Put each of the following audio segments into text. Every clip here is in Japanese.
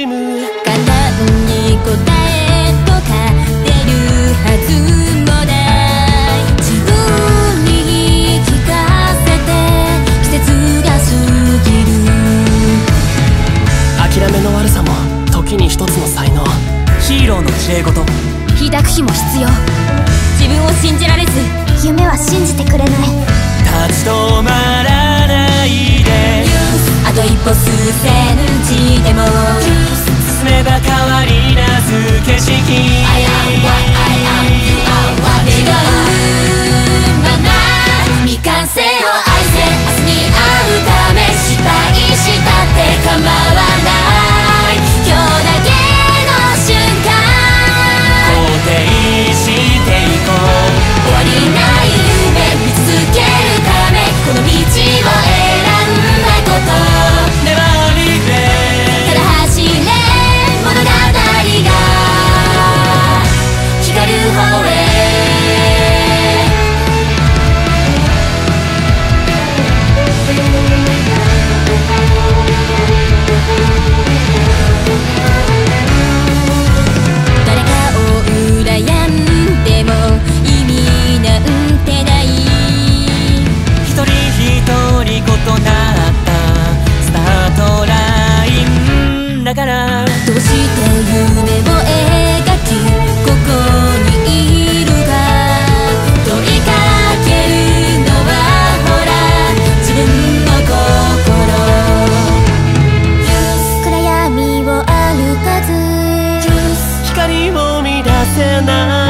何に答えとか出るはずもない自分に言い聞かせて季節が過ぎる諦めの悪さも時に一つの才能。ヒーローの綺麗事抱く日も必要。自分を信じられず夢は信じてくれない。立ち止まらないで。あと一歩だから。どうして夢を描きここにいるか問いかけるのはほら自分の心暗闇を歩かず。光を見出せない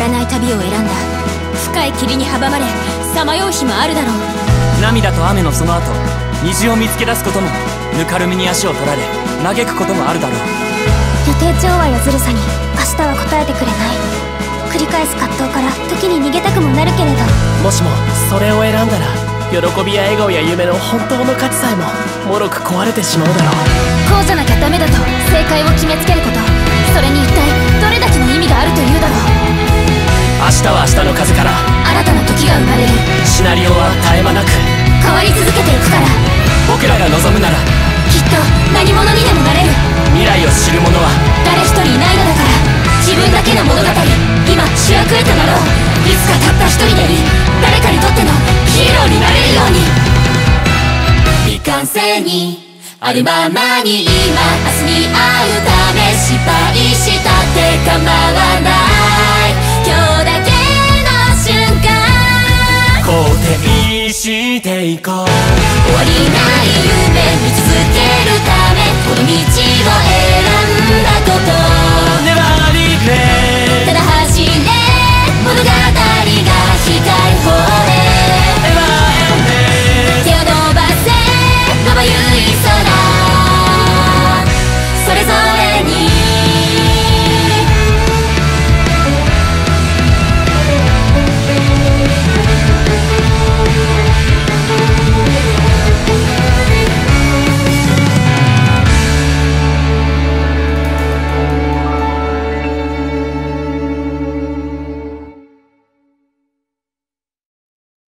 らない旅を選んだ。深い霧に阻まれさまよう日もあるだろう。涙と雨のその後虹を見つけ出すこともぬかるみに足を取られ嘆くこともあるだろう。予定調和やずるさに明日は答えてくれない。繰り返す葛藤から時に逃げたくもなるけれど。もしもそれを選んだら喜びや笑顔や夢の本当の価値さえももろく壊れてしまうだろう。こうじゃなきゃダメだと正解を決めつけること。それに一体どれだけの意味があるというだろう。明日は明日の風から。新たな時が生まれるシナリオは絶え間なく。変わり続けていくから。僕らが望むなら。きっと何者にでもなれる。未来を知る者は。誰一人いないのだから。自分だけの物語。今主役へとなろう。いつかたった一人でいい。誰かにとってのヒーローになれるように。未完成に。あるままに今明日に会うため。失敗したって構わない call